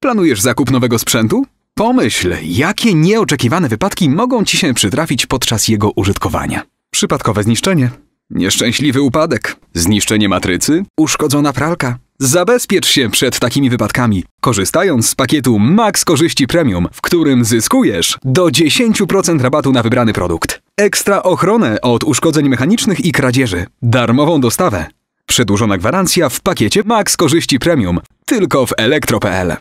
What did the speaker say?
Planujesz zakup nowego sprzętu? Pomyśl, jakie nieoczekiwane wypadki mogą ci się przytrafić podczas jego użytkowania. Przypadkowe zniszczenie, nieszczęśliwy upadek, zniszczenie matrycy, uszkodzona pralka. Zabezpiecz się przed takimi wypadkami, korzystając z pakietu Max Korzyści Premium, w którym zyskujesz do 10% rabatu na wybrany produkt. Ekstra ochronę od uszkodzeń mechanicznych i kradzieży, darmową dostawę. Przedłużona gwarancja w pakiecie Max Korzyści Premium, tylko w elektro.pl.